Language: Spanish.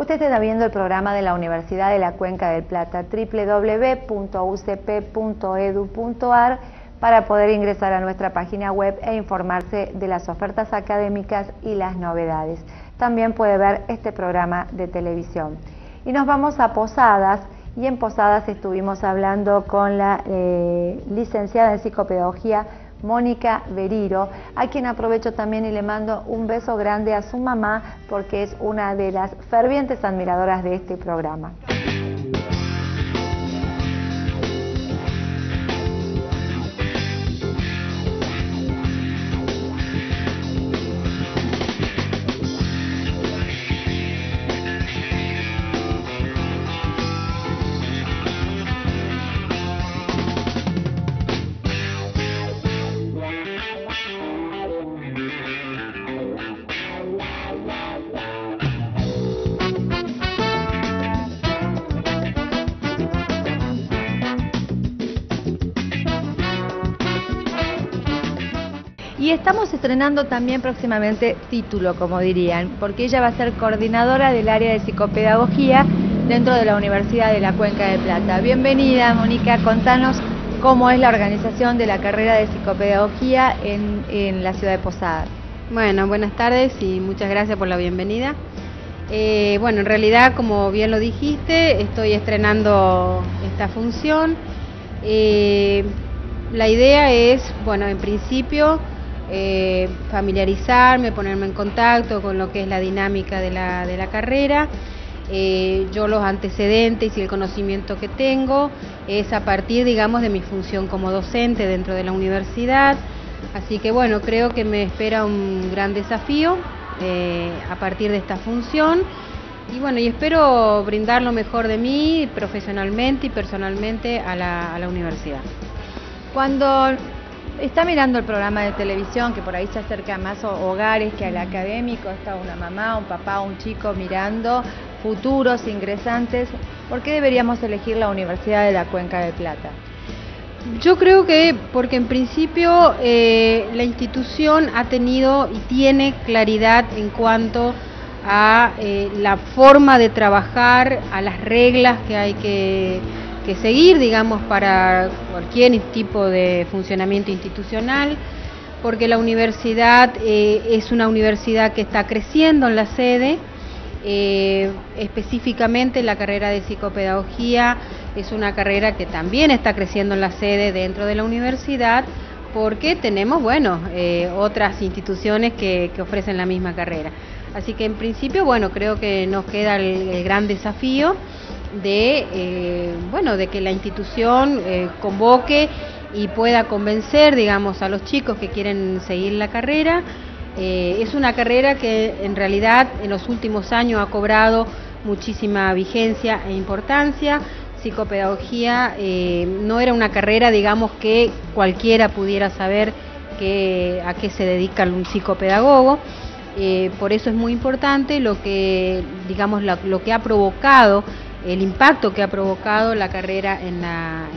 Usted está viendo el programa de la Universidad de la Cuenca del Plata, www.ucp.edu.ar, para poder ingresar a nuestra página web e informarse de las ofertas académicas y las novedades. También puede ver este programa de televisión. Y nos vamos a Posadas, y en Posadas estuvimos hablando con la eh, licenciada en psicopedagogía Mónica Beriro, a quien aprovecho también y le mando un beso grande a su mamá porque es una de las fervientes admiradoras de este programa. Y estamos estrenando también próximamente título, como dirían, porque ella va a ser coordinadora del área de psicopedagogía dentro de la Universidad de la Cuenca de Plata. Bienvenida, Mónica, contanos cómo es la organización de la carrera de psicopedagogía en, la ciudad de Posadas. Bueno, buenas tardes y muchas gracias por la bienvenida. Eh, bueno, en realidad, como bien lo dijiste, estoy estrenando esta función. Eh, la idea es, bueno, en principio, eh, familiarizarme, ponerme en contacto con lo que es la dinámica de la, de la carrera. Eh, yo los antecedentes y el conocimiento que tengo es a partir, digamos, de mi función como docente dentro de la universidad. Así que bueno, creo que me espera un gran desafío eh, a partir de esta función. Y bueno, y espero brindar lo mejor de mí profesionalmente y personalmente a la, a la universidad. Cuando está mirando el programa de televisión que por ahí se acerca más hogares que al académico, está una mamá, un papá, un chico mirando futuros ingresantes, ¿por qué deberíamos elegir la Universidad de la Cuenca de Plata? Yo creo que porque en principio eh, la institución ha tenido y tiene claridad en cuanto a eh, la forma de trabajar, a las reglas que hay que que seguir, digamos, para cualquier tipo de funcionamiento institucional, porque la universidad eh, es una universidad que está creciendo en la sede, eh, específicamente la carrera de psicopedagogía es una carrera que también está creciendo en la sede dentro de la universidad, porque tenemos, bueno, eh, otras instituciones que, ofrecen la misma carrera. Así que en principio, bueno, creo que nos queda el gran desafío de, eh, bueno, de que la institución eh, convoque y pueda convencer, digamos, a los chicos que quieren seguir la carrera. Eh, es una carrera que en realidad en los últimos años ha cobrado muchísima vigencia e importancia. Psicopedagogía no era una carrera, digamos, que cualquiera pudiera saber que, a qué se dedica un psicopedagogo. por eso es muy importante lo que, digamos, lo que ha provocado el impacto que ha provocado la carrera en la,